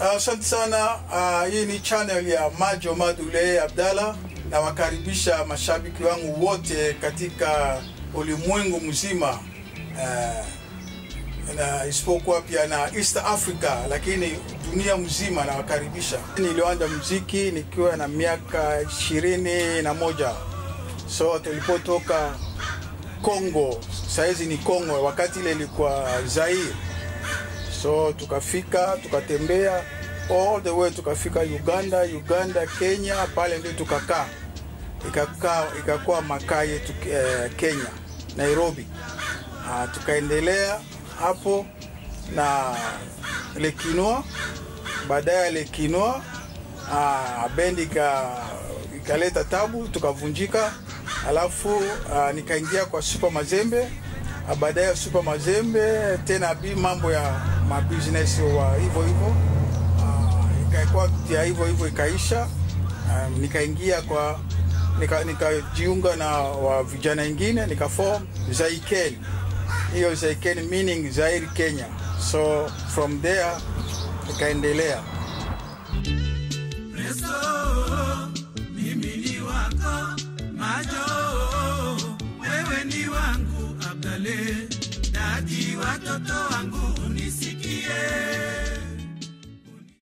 Asante sana. Uh, hii ni channel ya Majo Madule Abdalla. Nawakaribisha mashabiki wangu wote katika ulimwengu mzima uh, na isipokuwa pia na East Africa, lakini dunia mzima nawakaribisha. Nilianza muziki nikiwa na miaka ishirini na moja so tulipotoka Kongo, saizi ni Kongo, wakati ile ilikuwa Zaire so tukafika tukatembea all the way tukafika Uganda, Uganda, Kenya, pale ndio tukakaa, ikakaa ikakuwa makaa yetu eh, Kenya, Nairobi. Ah, tukaendelea hapo na Lekinoa, baadaye Lekinoa ah, bendi ka, ikaleta tabu, tukavunjika, alafu ah, nikaingia kwa Super Mazembe. Baadaye Super Mazembe tena bi mambo ya mabusiness wa hivyo hivyo. Uh, ikakuwa ya hivyo hivyo ikaisha. Uh, nikaingia kwa nikajiunga nika na wa vijana wengine nikaform Zaiken, hiyo Zaiken meaning Zaire Kenya, so from there nikaendelea. Ni wangu watoto